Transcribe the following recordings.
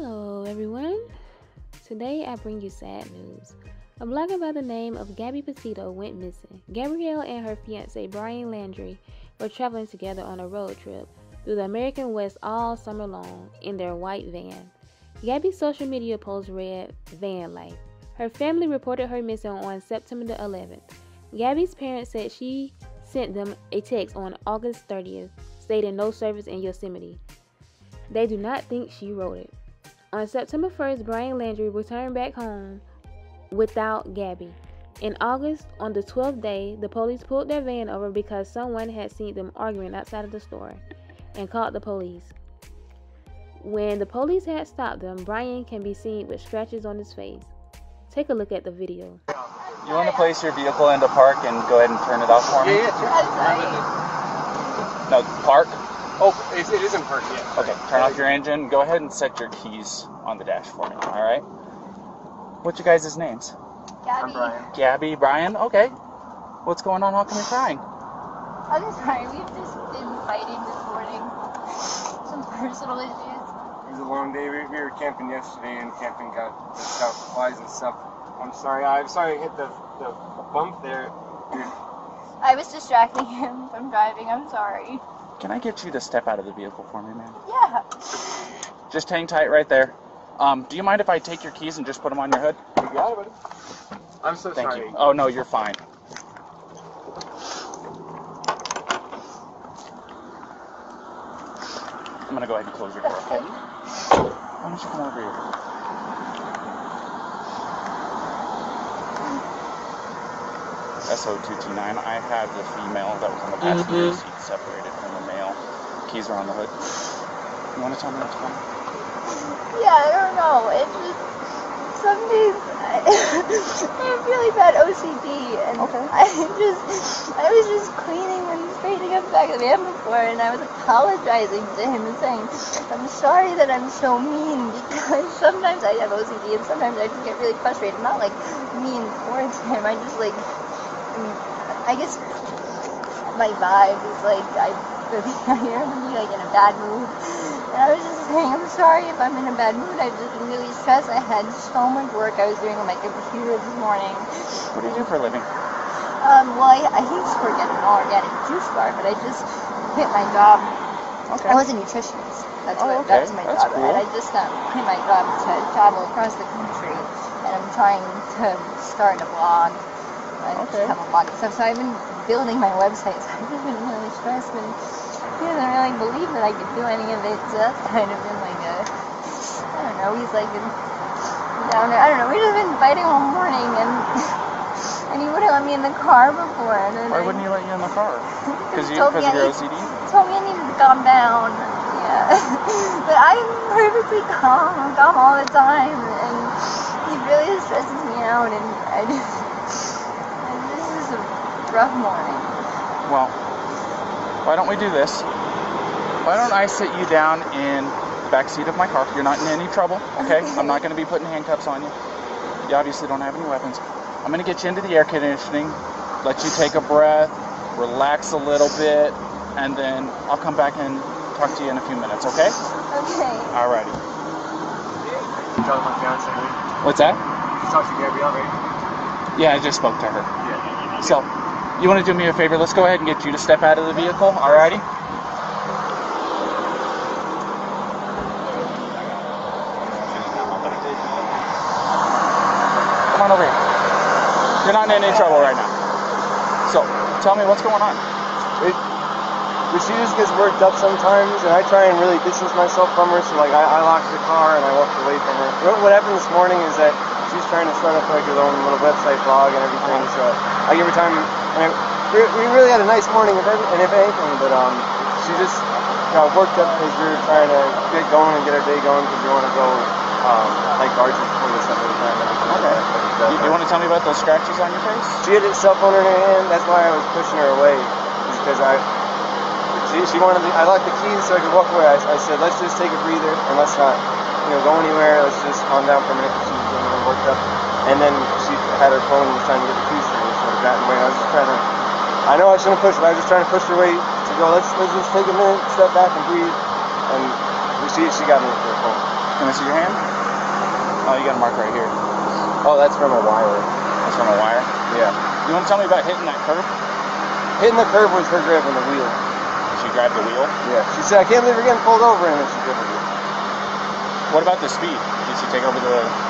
Hello, everyone. Today I bring you sad news. A blogger by the name of Gabby Petito went missing. Gabrielle and her fiance Brian Laundrie were traveling together on a road trip through the American West all summer long in their white van. Gabby's social media post read Van Life. Her family reported her missing on September the 11th. Gabby's parents said she sent them a text on August 30th stating no service in Yosemite. They do not think she wrote it. On September 1st, Brian Laundrie returned back home without Gabby. In August, on the 12th day, the police pulled their van over because someone had seen them arguing outside of the store and called the police. When the police had stopped them, Brian can be seen with scratches on his face. Take a look at the video. You want to place your vehicle into park and go ahead and turn it off for me? Yeah, yeah, No, park. Oh, it, it isn't park, yeah. Okay, turn off your engine. Go ahead and set your keys on the dash for me. All right. What's your guys' names? I'm Brian. Gabby, Brian. Okay. What's going on? How come you're crying? I'm sorry, we've just been fighting this morning. Some personal issues. It was a long day. We, we were camping yesterday, and camping got messed up, flies and stuff. I'm sorry. I'm sorry I hit the, the bump there. I was distracting him from driving. I'm sorry. Can I get you to step out of the vehicle for me, man? Yeah. Just hang tight right there. Um, do you mind if I take your keys and just put them on your hood? You got it, buddy. I'm so Thank sorry. you. Oh no, you're fine. I'm gonna go ahead and close your door. Okay? Why don't you come over here? SO229. I have the female that was on the passenger seat separated from the male. Keys are on the hood. You want to tell me what's going on? Yeah, I don't know. It's just some days I, I have really bad OCD, and Okay. I just I was just cleaning and straightening up the back of the van before, and I was apologizing to him and saying, "I'm sorry that I'm so mean because sometimes I have OCD and sometimes I just get really frustrated. Not like mean towards him. I just like I guess my vibe is like I really I am really like in a bad mood. And I was just saying, I'm sorry if I'm in a bad mood. I've just been really stressed. I had so much work I was doing on my computer this morning. What do you do for a living? Um, well, I, I used to work at an organic juice bar, but I just quit my job. Okay. I was a nutritionist. That's Oh, what okay. that's my That's job. cool. And I just um, quit my job to travel across the country, and I'm trying to start a blog. I Okay. have a blog and stuff. So I've been building my website. So I've been really stressed, and he doesn't really believe that I could do any of it. So that's kind of been like a, I don't know. He's like down there. I don't know. We've just been fighting all morning, and and he wouldn't let me in the car before. And then Why I- wouldn't he let you in the car? Because you told because me of your OCD? told me I needed to calm down. Yeah. but I'm perfectly calm. I'm calm all the time. And he really stresses me out. And I just, and this is a rough morning. Well, why don't we do this? Why don't I sit you down in the back seat of my car? You're not in any trouble, okay? I'm not going to be putting handcuffs on you. You obviously don't have any weapons. I'm going to get you into the air conditioning, let you take a breath, relax a little bit, and then I'll come back and talk to you in a few minutes, okay? Okay. Alrighty. You my fiance, right? What's that? You talked to Gabrielle, right? Yeah, I just spoke to her. Yeah. So, you want to do me a favor? Let's go ahead and get you to step out of the vehicle, alrighty? Come on over here. You're not in any trouble right now. So, tell me what's going on. It, just gets worked up sometimes, and I try and really distance myself from her. So like I, I lock the car and I walk away from her. What, what happened this morning is that she's trying to start up like her own little website blog and everything. So I give her time, and we we really had a nice morning, if, every, and if anything, but um, she just got worked up because we were trying to get going and get our day going because we want to go um, like arches before the summer time. and everything like Okay. You, you want to tell me about those scratches on your face? she had a cell phone in her hand. That's why I was pushing her away, because I. She, she wanted. The, I locked the keys so I could walk away. I, I said, let's just take a breather and let's not, you know, go anywhere. Let's just calm down for a minute because she was getting a little worked up. And then she had her phone and was trying to get the keys from me, so I got in the way. I was just trying to. I know I shouldn't push, but I was just trying to push her away to go. Let's let's just take a minute, step back, and breathe. And she she got me with her phone. Can I see your hand? Oh, you got a mark right here. Oh, that's from a wire. That's from a wire. Yeah. You want to tell me about hitting that curb? Hitting the curb was her grabbing the wheel. She grabbed the wheel. Yeah. She said, I can't believe we're getting pulled over, and then she grabbed the wheel. What about the speed? Did she take over the?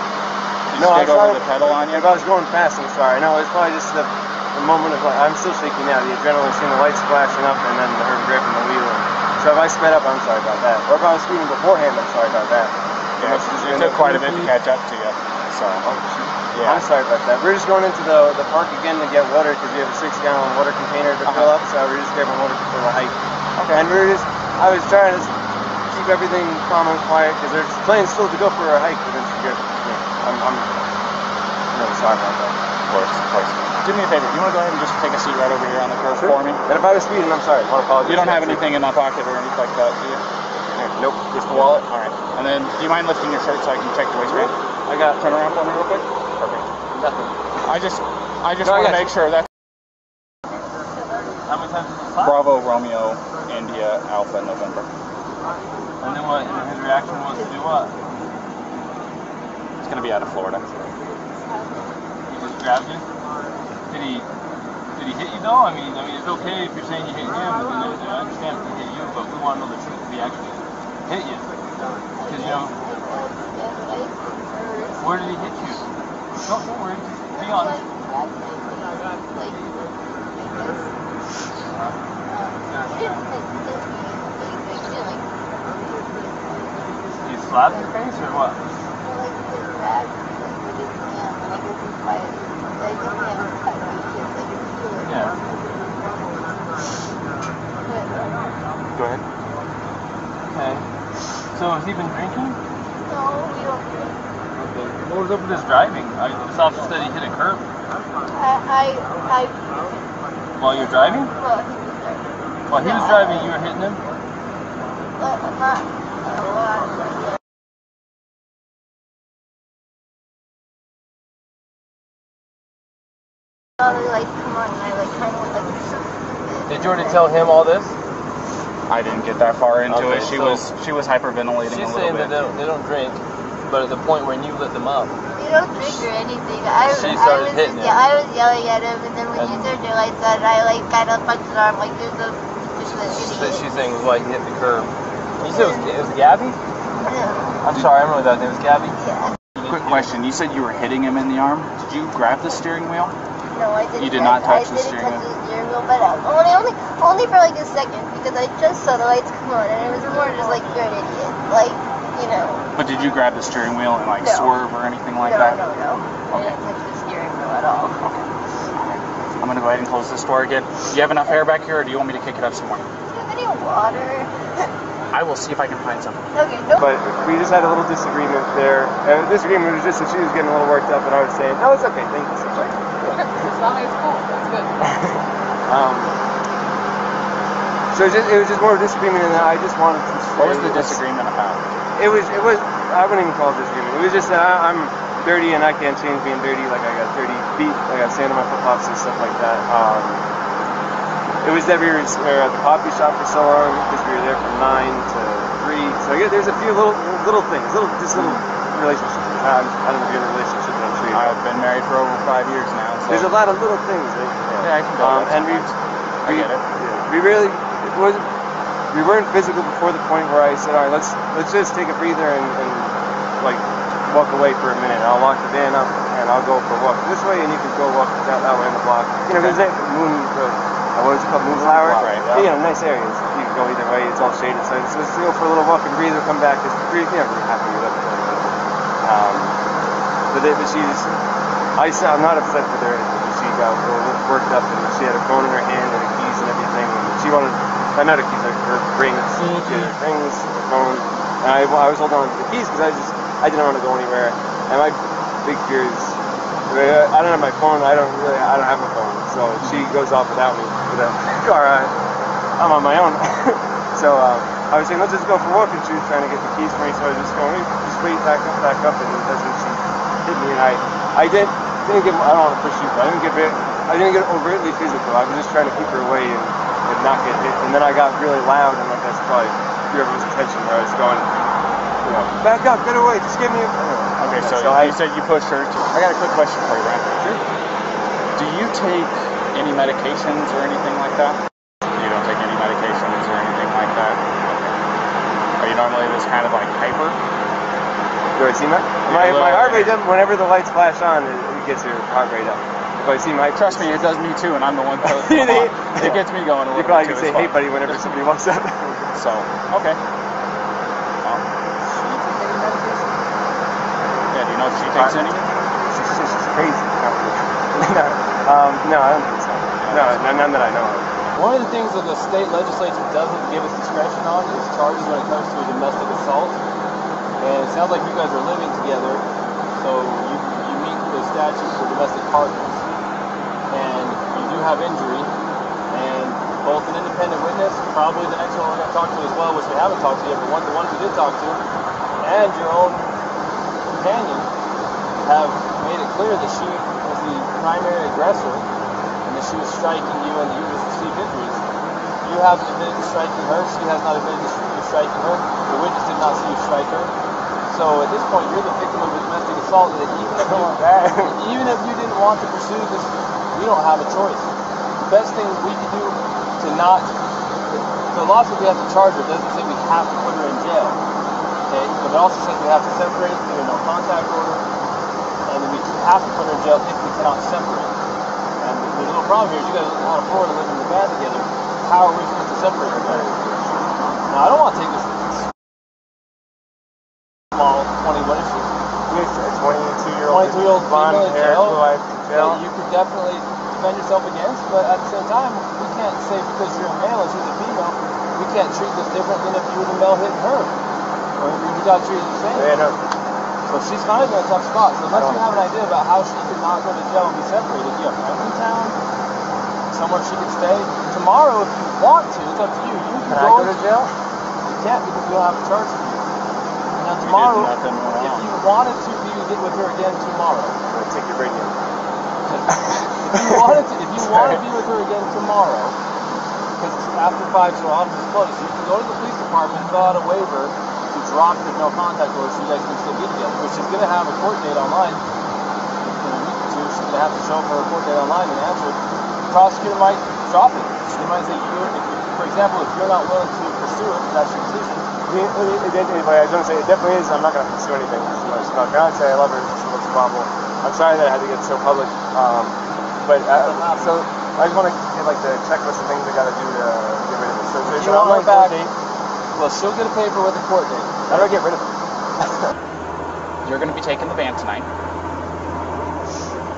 No, I over the pedal on you? If I was going fast, I'm sorry. No, it's probably just the, the moment of I'm still shaking now. The adrenaline, seeing the lights flashing up, and then her gripping the wheel. So if I sped up, I'm sorry about that. Or if I was speeding beforehand, I'm sorry about that. Yeah, it took quite a bit to catch up to you. So. Yeah. I'm sorry about that. We're just going into the, the park again to get water because we have a six gallon water container to fill Uh-huh. up. So we're just grabbing water for the hike. Okay. And we were just, I was trying to keep everything calm and quiet because there's plans still to go for a hike, but then she. I'm, I'm really sorry about that. Of course, of course. Do me a favor. You want to go ahead and just take a seat right over here on the curb for me? And if I was speeding, I'm sorry. I want to apologize. You don't have anything in my pocket or anything like that, do you? Nope. Just the wallet? All right. And then, do you mind lifting your shirt so I can check the waistband? I got Turn around for me real quick. Perfect. nothing. I just, I just No, want to make sure that How many times did you slap? Bravo Romeo India Alpha November. And then what? And his reaction was to do what? It's gonna be out of Florida. He just grabbed you? Did he did he hit you though? I mean, I mean, it's okay if you're saying you hit him, I I understand if he hit you, but we want to know the truth if he actually hit you. Because you know, where did he hit you? Don't, don't worry, be honest. He slapped your face or what? Yeah. Go ahead. Okay. So has he been drinking? No, we don't. Okay. What was up with his driving? I this officer said he hit a curb I, I, I, while you're driving. well, he was there. While he was driving, you were hitting him. But I'm not All the come on, and I like kind of went like this. Did you already tell him all this? I didn't get that far into Okay, it. She so- was, she was hyperventilating She's a little saying bit. that they don't, they don't drink, but at the point when you lit them up, You don't drink or anything. I, She I started was hitting just, him. yeah, I was yelling at him, and then when you And- turned your lights on, I like kind of punched his arm like there's a just an that idiot. she's saying was why he hit the curb. You said it was, it was Gabby? Yeah. I'm sorry, I remember that name was Gabby. yeah. Quick question. You said you were hitting him in the arm. Did you grab the steering wheel? No, I didn't. You did not touch I the didn't steering touch wheel? the steering wheel, but uh, only, only, only for like a second because I just saw the lights come on, and it was more just like you're an idiot, like you know. But did you grab the steering wheel and like No. swerve or anything like no, that? no, no. I Okay. I didn't touch the steering wheel at all. Okay. I'm gonna go ahead and close this door again. Do you have enough air back here, or do you want me to kick it up some more? Do you have any water? I will see if I can find some. okay, no. But we just had a little disagreement there. and Uh, disagreement was just that she was getting a little worked up, and I was saying, no, it's okay, thank you so much. As long as it's cool, that's good. Um, so it, just, it was just more of a disagreement, and I just wanted to. Say, What was the disagreement about? It was. It was. I wouldn't even call it disagreement. It was just that I, I'm dirty, and I can't change being dirty. Like I got dirty feet, like I got sand on my flip flops and stuff like that. Um, it was that we were, we were at the coffee shop for so long because we were there from nine to three. So I guess there's a few little little things, little just little relationships. Um, I don't know if you're in a relationship, but I'm sure you. I've been married for over five years now. So. There's a lot of little things. That, Yeah, I can um, and we, we, get it. yeah, we really it was we weren't physical before the point where I said, all right, let's let's just take a breather and, and like walk away for a minute. I'll lock the van up and I'll go for a walk this way, and you can go walk that, that way in the block. You know, because that moon, uh, what is it called, moonflower? Right, yeah. You know, nice areas. You can go either way. It's all shaded, so let's, let's go for a little walk and breathe. We'll come back. Just breathe. You know, we're happy with it. Um, but, it, but she's, I said, I'm not upset with her. She got a little worked up and she had a phone in her hand and her keys and everything. And she wanted, uh, not her keys, like her rings. She had her rings, her phone. And I, I was holding on to the keys because I just, I didn't want to go anywhere. And my big fear is, I don't have my phone. I don't really, I don't have a phone. So she goes off without me. But, uh, all right, I'm on my own. so um, I was saying, let's just go for a walk. And she was trying to get the keys for me. So I was just going, "Hey, just wait, back up, back up. And that's when she hit me. And I, I did, didn't get, I don't want to push you, but I didn't get I didn't get overtly physical. I was just trying to keep her away and, and not get hit. And then I got really loud, and like that's probably was attention where I was going. you know, back up, get away, just give me a. Okay, so, so I, you said you pushed her. To, I got a quick question for you, Ryan. Sure. Do you take any medications or anything like that? You don't take any medications or anything like that? Okay. Are you normally this kind of like hyper? Do I see my my, my heart rate? Up, whenever the lights flash on, it, it gets your heart rate up. If I see my Trust me, it does me too, and I'm the one. That, They- it gets me going a you probably bit can say as "Hey, buddy" whenever somebody walks up. So, okay. Yeah, do you know if she takes any? She's, she's, she's crazy. No, um, no, I don't think so. No, none, none that I know of. One of the things that the state legislature doesn't give us discretion on is charges when it comes to a domestic assault. And it sounds like you guys are living together, so you, you meet the statute for domestic partners. And you do have injury, and both an independent witness, probably the next one we're going to talk to as well, which we haven't talked to yet, but one the ones we did talk to, and your own companion have made it clear that she was the primary aggressor and that she was striking you and that you received injuries. You haven't admitted to striking her. She has not admitted to striking her. The witness did not see you strike her. So at this point, you're the victim of a domestic assault. That even if you, even if you didn't want to pursue this, we don't have a choice. The best thing we can do to not the law says we have to charge her. Doesn't say we have to put her in jail. Okay, but it also says we have to separate through a no contact order, and we have to put her in jail if we cannot separate. And the little problem here is you guys afford to live in the van together. How are we supposed to separate her? Now I don't want to take this blonde female in jail. blue eyed jail. that you could definitely defend yourself against, but at the same time, we can't say because you're a male and she's a female, we can't treat this different than if you were the male hitting her. Or we got treated the same. Yeah, no. So she's kind of in a tough spot. So unless you have an idea about how she could not go to jail and be separated, you have friends in town? Somewhere she could stay? Tomorrow, if you want to, it's up to you. You can Can I go, go to jail? You can't because we don't have a charge for you. And then tomorrow, if you wanted to, you could get with her again tomorrow. Gonna take your radio. if you wanted to, if you want to be with her again tomorrow, because it's after five, so office is closed, you can go to the police department, fill out a waiver to drop the no contact order, so you guys can still be together. But she's gonna have a court date online in a week or two. She's gonna have to show up for a court date online and answer. The prosecutor might drop it. She might say, you, if, for example, if you're not willing to pursue it, that's your decision. I mean, it, it, it, it, like I was gonna say, it definitely is. I'm not gonna pursue anything. You know, she's my fiance. I love her. She looks phenomenal. I'm sorry that I had to get so public. Um, but uh, so I just want to get like the checklist of things I got to do to get rid of this. So there's You an online court date. Well, she'll get a paper with a court date. How do I get rid of it? You're going to be taking the van tonight,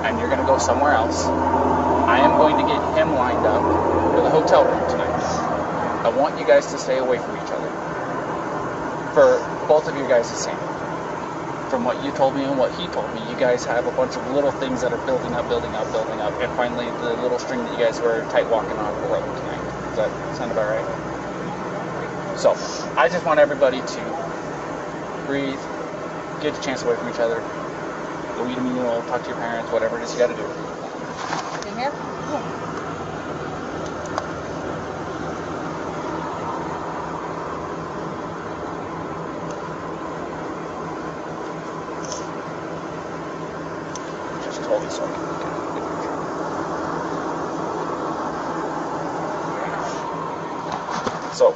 and you're going to go somewhere else. I am going to get him lined up for the hotel room tonight. I want you guys to stay away from each other. For both of you guys the same. From what you told me and what he told me, you guys have a bunch of little things that are building up, building up, building up, and finally the little string that you guys were tight walking on road tonight. Does that sound about right? So, I just want everybody to breathe, get a chance away from each other, go eat a meal, talk to your parents, whatever it is you got to do. In here? Just told me so. So,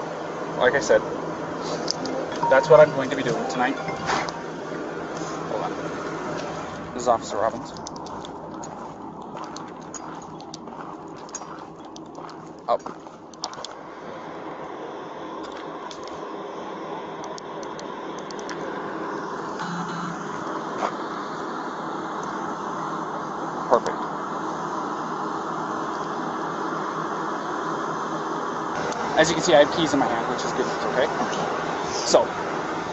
like I said, that's what I'm going to be doing tonight. Hold on. This is Officer Robbins. Up. Perfect. As you can see, I have keys in my hand, which is good news, okay? So,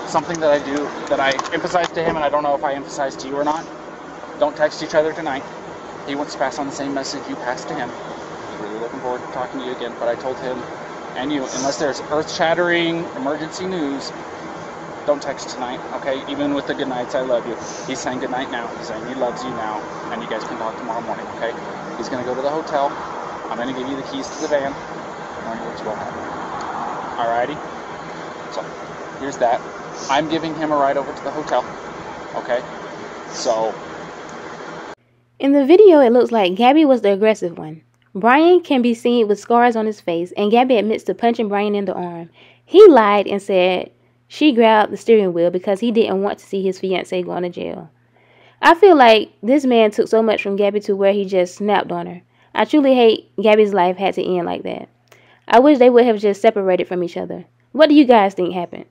something that I do, that I emphasize to him, and I don't know if I emphasize to you or not, don't text each other tonight. He wants to pass on the same message you passed to him. He's really looking forward to talking to you again, but I told him and you, unless there's earth-shattering emergency news, don't text tonight, okay? Even with the good nights, I love you. He's saying good night now. He's saying he loves you now, and you guys can talk tomorrow morning, okay? He's gonna go to the hotel. I'm gonna give you the keys to the van. Alrighty. So, here's that. I'm giving him a ride over to the hotel. Okay? So. In the video, it looks like Gabby was the aggressive one. Brian can be seen with scars on his face, and Gabby admits to punching Brian in the arm. He lied and said she grabbed the steering wheel because he didn't want to see his fiance going to jail. I feel like this man took so much from Gabby to where he just snapped on her. I truly hate Gabby's life had to end like that. I wish they would have just separated from each other. What do you guys think happened?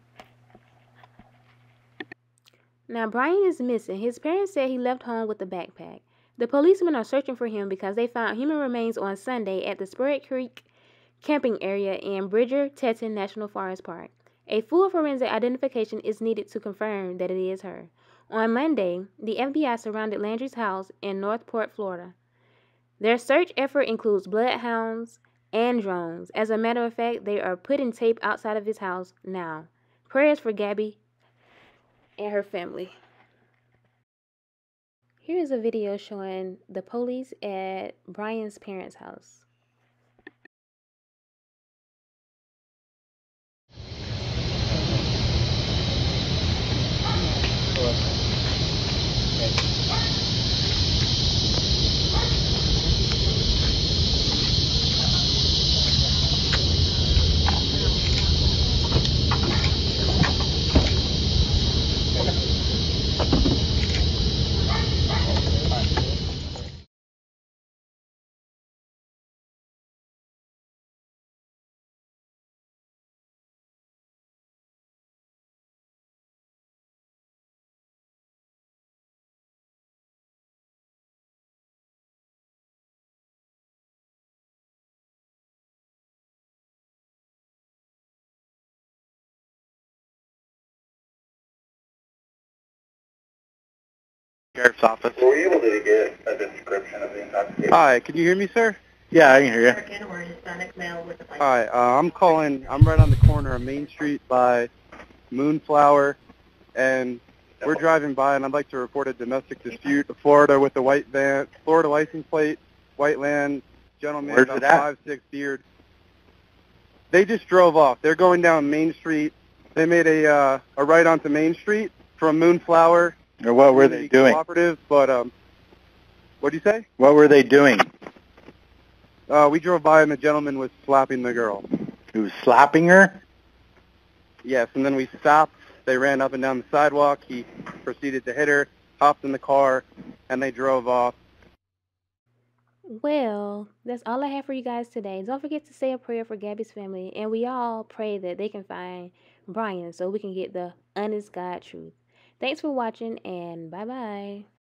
Now, Brian is missing. His parents said he left home with a backpack. The policemen are searching for him because they found human remains on Sunday at the Spread Creek camping area in Bridger Teton National Forest Park. A full forensic identification is needed to confirm that it is her. On Monday, the FBI surrounded Laundrie's house in North Port, Florida. Their search effort includes bloodhounds and drones. As a matter of fact, they are putting tape outside of his house now. Prayers for Gabby and her family. Here is a video showing the police at Brian's parents' house. Sheriff's office. Were you able to get a description of the intoxication? Hi, can you hear me, sir? Yeah, I can hear you. Or Hispanic male with a license. Hi, uh, I'm calling. I'm right on the corner of Main Street by Moonflower, and we're driving by, and I'd like to report a domestic dispute. Florida with a white van, Florida license plate, white land, gentleman Where's about it at? five six beard. They just drove off. They're going down Main Street. They made a uh, a right onto Main Street from Moonflower. Or what were they doing? Cooperative, but um, what do you say? What were they doing? Uh, we drove by and the gentleman was slapping the girl. He was slapping her? Yes, and then we stopped. They ran up and down the sidewalk. He proceeded to hit her, hopped in the car, and they drove off. Well, that's all I have for you guys today. Don't forget to say a prayer for Gabby's family, and we all pray that they can find Brian so we can get the honest God truth. Thanks for watching, and bye bye.